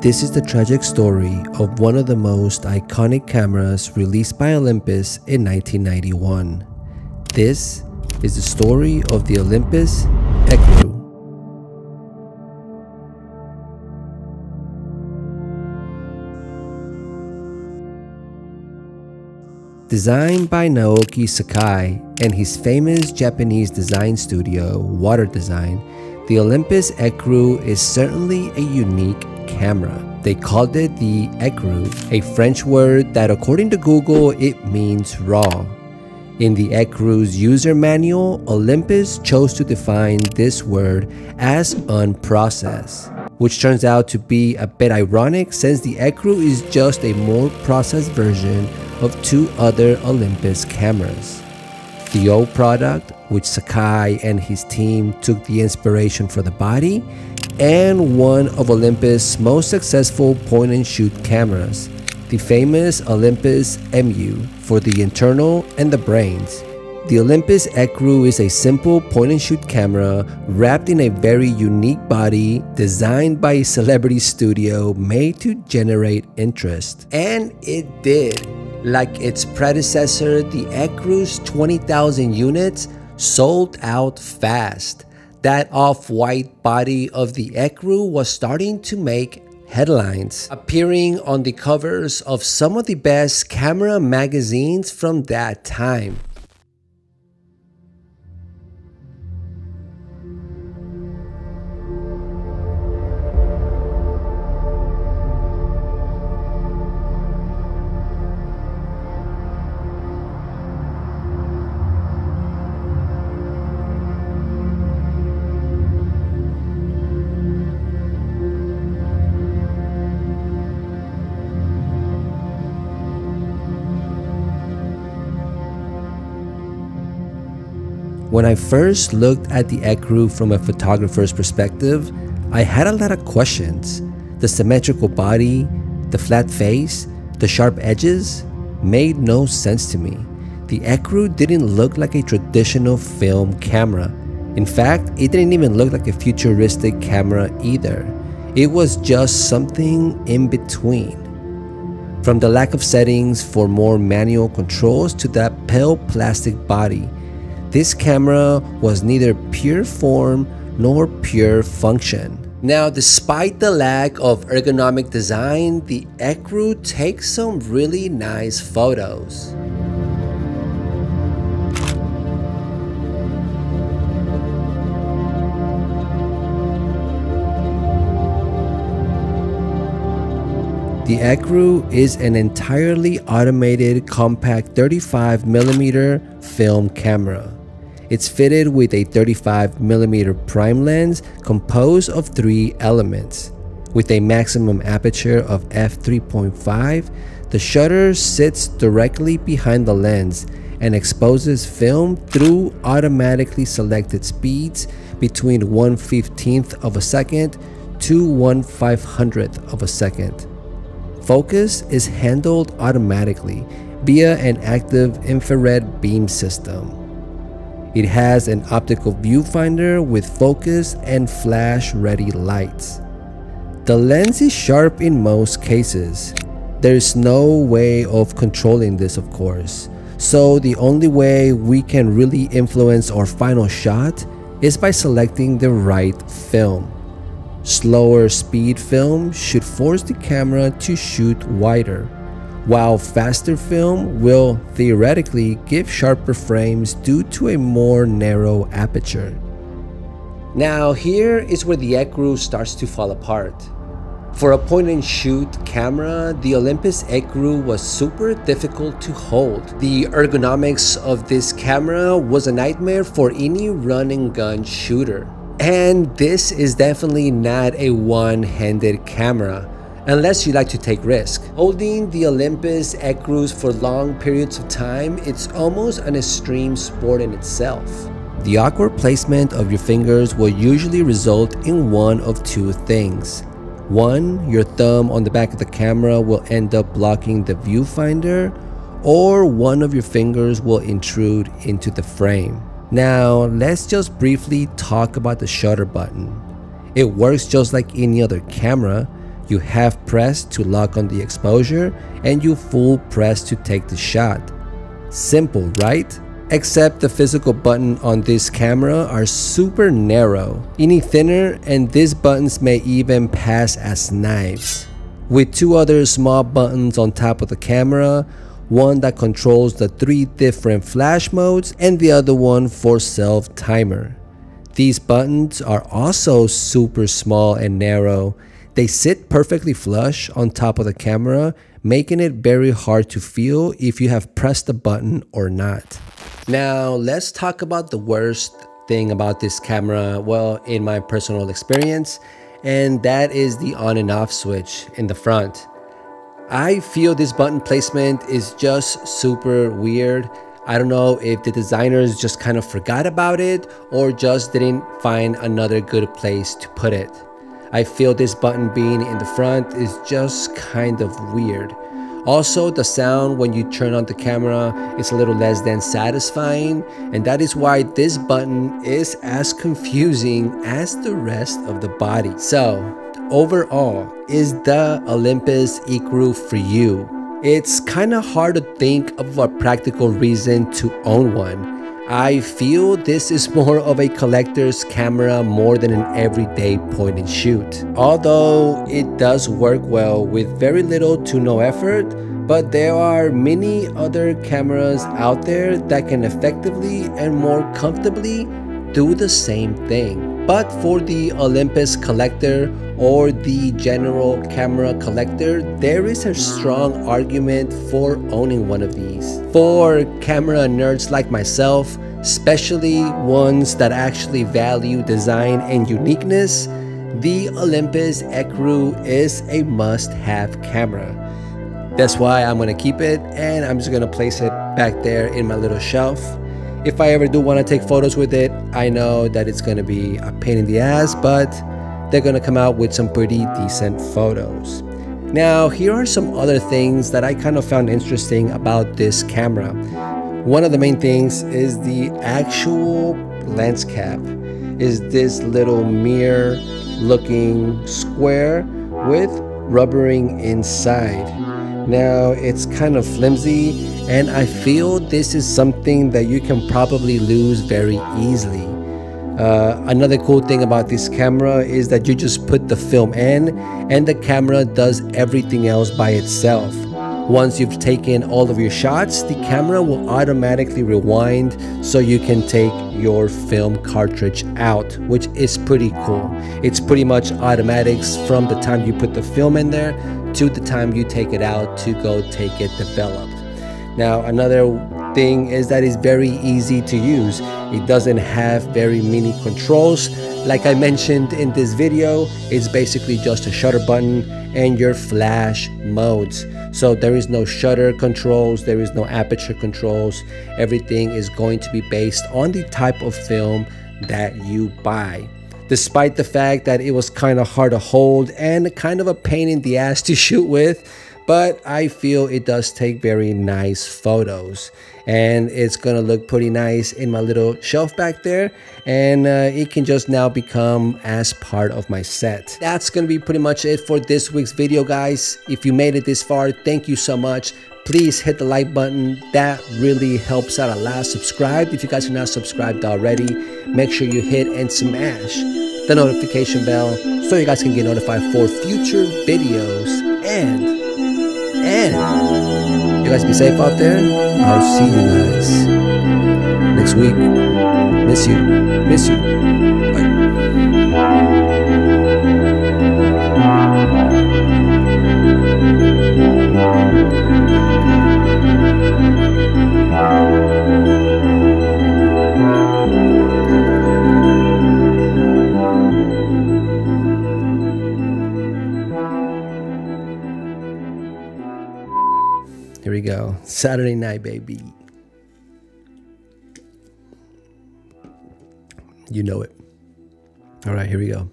This is the tragic story of one of the most iconic cameras released by Olympus in 1991. This is the story of the Olympus Ecru. Designed by Naoki Sakai and his famous Japanese design studio, Water Design, the Olympus Ecru is certainly a unique camera. They called it the Ecru, a French word that according to Google, it means raw. In the ECRU's user manual, Olympus chose to define this word as unprocessed, which turns out to be a bit ironic since the Ecru is just a more processed version of two other Olympus cameras. The O-product, which Sakai and his team took the inspiration for the body, and one of Olympus' most successful point and shoot cameras, the famous Olympus Mju for the internal and the brains. The Olympus Ecru is a simple point and shoot camera wrapped in a very unique body designed by a celebrity studio made to generate interest. And it did. Like its predecessor, the Ecru's 20,000 units sold out fast. That off-white body of the Ecru was starting to make headlines, appearing on the covers of some of the best camera magazines from that time. When I first looked at the Ecru from a photographer's perspective, I had a lot of questions. The symmetrical body, the flat face, the sharp edges made no sense to me. The Ecru didn't look like a traditional film camera. In fact, it didn't even look like a futuristic camera either. It was just something in between. From the lack of settings for more manual controls to that pale plastic body, this camera was neither pure form nor pure function. Now, despite the lack of ergonomic design, the Ecru takes some really nice photos. The Ecru is an entirely automated compact 35mm film camera. It's fitted with a 35mm prime lens composed of three elements. With a maximum aperture of f3.5, the shutter sits directly behind the lens and exposes film through automatically selected speeds between 1 15th of a second to 1 500th of a second. Focus is handled automatically via an active infrared beam system. It has an optical viewfinder with focus and flash ready lights. The lens is sharp in most cases. There's no way of controlling this of course, so the only way we can really influence our final shot is by selecting the right film. Slower speed film should force the camera to shoot wider, while faster film will theoretically give sharper frames due to a more narrow aperture. Now here is where the Ecru starts to fall apart. For a point and shoot camera, the Olympus Ecru was super difficult to hold. The ergonomics of this camera was a nightmare for any run and gun shooter. And this is definitely not a one-handed camera unless you like to take risk. Holding the Olympus Ecrus for long periods of time, it's almost an extreme sport in itself. The awkward placement of your fingers will usually result in one of two things. One, your thumb on the back of the camera will end up blocking the viewfinder, or one of your fingers will intrude into the frame. Now, let's just briefly talk about the shutter button. It works just like any other camera. You half press to lock on the exposure and you full press to take the shot. Simple, right? Except the physical button on this camera are super narrow, any thinner and these buttons may even pass as knives. With two other small buttons on top of the camera, one that controls the three different flash modes and the other one for self timer. These buttons are also super small and narrow. They sit perfectly flush on top of the camera, making it very hard to feel if you have pressed the button or not. Now let's talk about the worst thing about this camera, well in my personal experience, and that is the on and off switch in the front. I feel this button placement is just super weird. I don't know if the designers just kind of forgot about it or just didn't find another good place to put it. I feel this button being in the front is just kind of weird. Also, the sound when you turn on the camera is a little less than satisfying, and that is why this button is as confusing as the rest of the body. So, overall, is the Olympus Ecru for you? It's kind of hard to think of a practical reason to own one. I feel this is more of a collector's camera more than an everyday point and shoot. Although it does work well with very little to no effort, but there are many other cameras out there that can effectively and more comfortably do the same thing. But for the Olympus collector or the general camera collector, there is a strong argument for owning one of these. For camera nerds like myself, especially ones that actually value design and uniqueness, the Olympus Ecru is a must-have camera. That's why I'm gonna keep it and I'm just gonna place it back there in my little shelf. If I ever do want to take photos with it, I know that it's going to be a pain in the ass, but they're going to come out with some pretty decent photos. Now, here are some other things that I kind of found interesting about this camera. One of the main things is the actual lens cap is this little mirror looking square with rubbering inside. Now it's kind of flimsy and I feel this is something that you can probably lose very easily. Uh, another cool thing about this camera is that you just put the film in and the camera does everything else by itself. Once you've taken all of your shots, the camera will automatically rewind so you can take your film cartridge out, which is pretty cool. It's pretty much automatics from the time you put the film in there to the time you take it out to go take it developed. Now, another thing is that it's very easy to use. It doesn't have very many controls. Like I mentioned in this video, it's basically just a shutter button and your flash modes. So there is no shutter controls, there is no aperture controls. Everything is going to be based on the type of film that you buy despite the fact that it was kind of hard to hold and kind of a pain in the ass to shoot with but I feel it does take very nice photos and it's gonna look pretty nice in my little shelf back there and uh, it can just now become as part of my set. That's gonna be pretty much it for this week's video guys. If you made it this far, thank you so much please hit the like button. That really helps out a lot. Subscribe. If you guys are not subscribed already make sure you hit and smash the notification bell so you guys can get notified for future videos. And and you guys be safe out there. I'll see you guys next week. Miss you. Miss you. Here Saturday night, baby. You know it. All right, here we go.